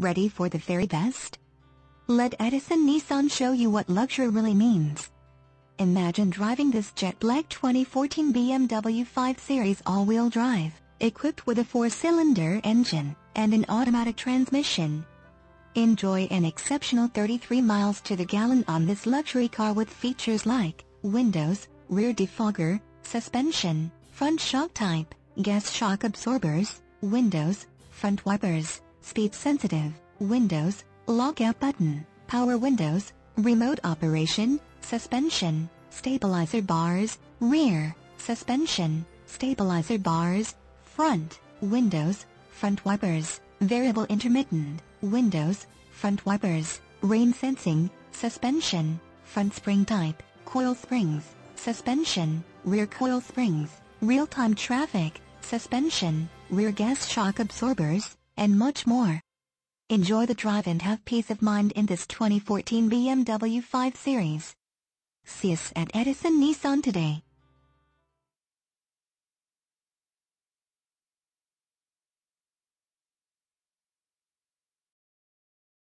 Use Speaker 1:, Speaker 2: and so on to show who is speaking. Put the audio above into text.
Speaker 1: Ready for the very best? Let Edison Nissan show you what luxury really means. Imagine driving this jet black 2014 BMW 5 Series all-wheel drive, equipped with a four-cylinder engine and an automatic transmission. Enjoy an exceptional 33 miles to the gallon on this luxury car with features like windows, rear defogger, suspension, front shock type, gas shock absorbers, windows, front wipers, speed sensitive, windows, lockout button, power windows, remote operation, suspension, stabilizer bars, rear, suspension, stabilizer bars, front, windows, front wipers, variable intermittent, windows, front wipers, rain sensing, suspension, front spring type, coil springs, suspension, rear coil springs, real-time traffic, suspension, rear gas shock absorbers, and much more. Enjoy the drive and have peace of mind in this 2014 BMW 5 Series. See us at Edison Nissan today.